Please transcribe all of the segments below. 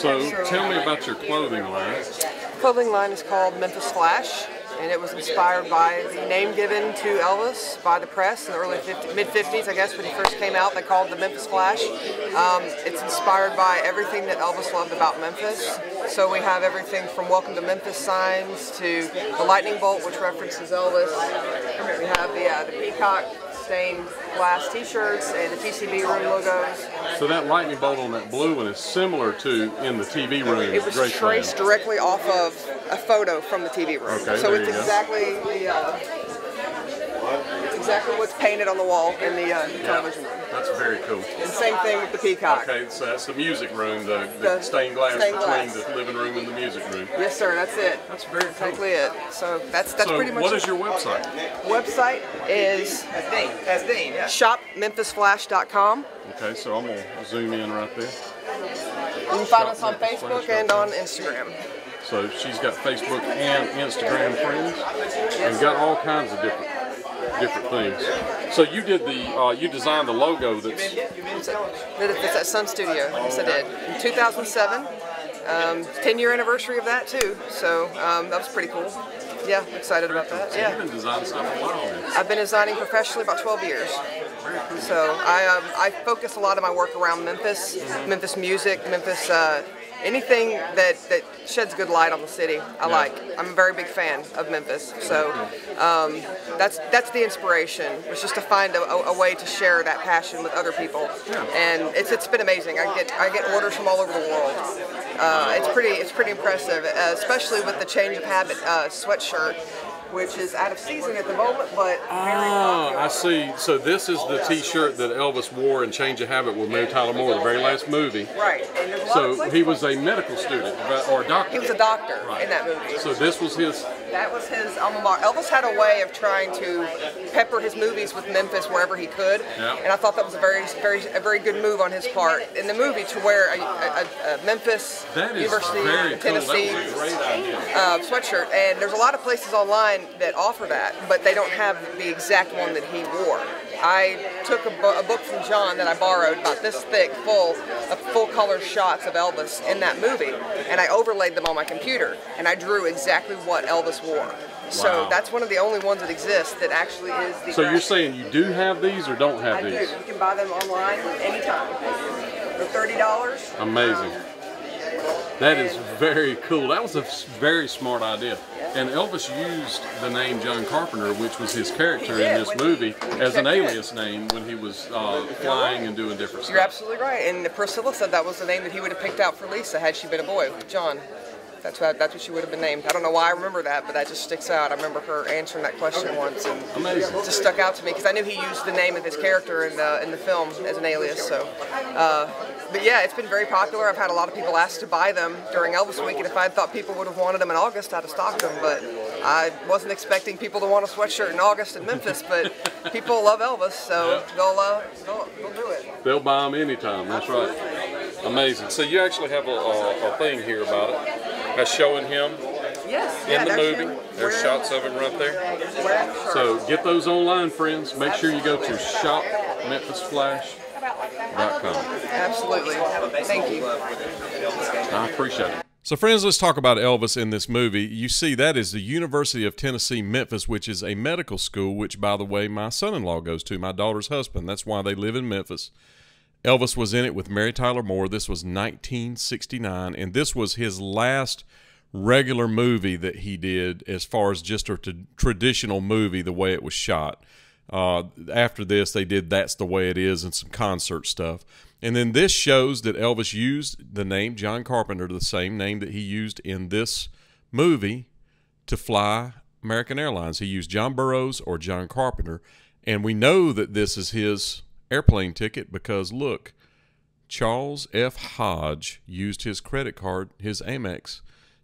So tell me about your clothing line. Clothing line is called Memphis Flash, and it was inspired by the name given to Elvis by the press in the early 50, mid 50s, I guess, when he first came out. They called it the Memphis Flash. Um, it's inspired by everything that Elvis loved about Memphis. So we have everything from Welcome to Memphis signs to the lightning bolt, which references Elvis. We have the, uh, the peacock stained glass T-shirts and the TCB room logos. So that lightning bolt on that blue one is similar to in the TV room. It was Graceland. traced directly off of a photo from the TV room. Okay, so it's you go. exactly the uh, it's exactly what's painted on the wall in the uh, television room. That's very cool. And same thing with the peacock. Okay, so that's the music room, the, the, The stained glass stained between glass. the living room and the music room. Yes, sir. That's it. That's very cool. Exactly it. So that's that's so pretty much what it. is your website? website is That's Dean. That's Dean. Yeah. shopmemphisflash.com. Okay, so I'm gonna zoom in right there. You can find us on Facebook and on Instagram. So she's got Facebook and Instagram friends, and got all kinds of different different things. So you did the uh, you designed the logo that's It's at, Sun Studio. Yes, I did. In 2007. Um, 10 year anniversary of that too. So um, that was pretty cool. Yeah, excited about that. Yeah. you've been designing stuff a while. I've been designing professionally about 12 years. So I, um, I focus a lot of my work around Memphis, Memphis music, Memphis, uh, anything that, that sheds good light on the city. I like. I'm a very big fan of Memphis. So um, that's that's the inspiration. Was just to find a, a, a way to share that passion with other people, and it's it's been amazing. I get I get orders from all over the world. Uh, it's pretty it's pretty impressive, uh, especially with the change of habit uh, sweatshirt, which is out of season at the moment, but very Ah. I see. So this is the T-shirt that Elvis wore in Change of Habit with Mary Tyler Moore, the very last movie. Right. And there's a lot of So he was a medical student or a doctor. He was a doctor Right. in that movie. So this was his. That was his alma mater. Elvis had a way of trying to pepper his movies with Memphis wherever he could, Yeah. and I thought that was a very, very, a very good move on his part in the movie to wear a, a, a Memphis University cool. Tennessee That was a great idea. uh, sweatshirt, and there's a lot of places online that offer that, but they don't have the exact one that he wore. I took a, bu- a book from John that I borrowed, about this thick, full of full color shots of Elvis in that movie, and I overlaid them on my computer, and I drew exactly what Elvis wore. So Wow. that's one of the only ones that exists that actually is the. So you're saying you do have these or don't have these? I do. You can buy them online anytime. They're thirty dollars. Amazing. That is very cool. That was a very smart idea. And Elvis used the name John Carpenter, which was his character He in this movie, he as an checked in. alias name when he was uh, flying and doing different You're stuff. absolutely right. And Priscilla said that was the name that he would have picked out for Lisa had she been a boy, John. That's what that's what she would have been named. I don't know why I remember that, but that just sticks out. I remember her answering that question once, and Amazing. it just stuck out to me because I knew he used the name of his character in the in the film as an alias. So, uh, but yeah, it's been very popular. I've had a lot of people ask to buy them during Elvis Week, and if I thought people would have wanted them in August, I'd have stocked them. But I wasn't expecting people to want a sweatshirt in August in Memphis, but people love Elvis, so they'll uh, they'll, they'll do it. They'll buy them anytime. That's right. Amazing. So you actually have a, a, a thing here about it. That's showing him Yes. in yeah, the movie. There's shots of him right there. wearing the shirt. So get those online, friends. Make sure you go to shopmemphisflash.com. Absolutely. Thank you. I appreciate it. So, friends, let's talk about Elvis in this movie. You see, that is the University of Tennessee, Memphis, which is a medical school, which, by the way, my son in law goes to, my daughter's husband. That's why they live in Memphis. Elvis was in it with Mary Tyler Moore. This was 1969, and this was his last regular movie that he did as far as just a t- traditional movie, the way it was shot. Uh, after this, they did That's the Way It Is and some concert stuff. And then this shows that Elvis used the name John Carpenter, the same name that he used in this movie, to fly American Airlines. He used John Burroughs or John Carpenter. And we know that this is his airplane ticket because look, Charles F. Hodge used his credit card, his Amex,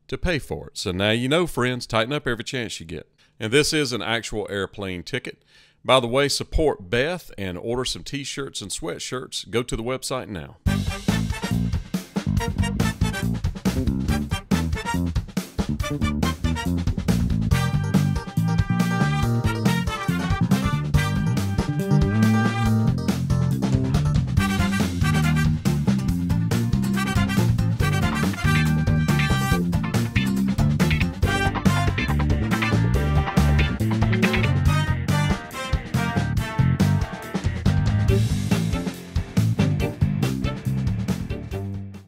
to pay for it. So now you know, friends, tighten up every chance you get. And this is an actual airplane ticket. By the way, support Beth and order some t shirts and sweatshirts. Go to the website now.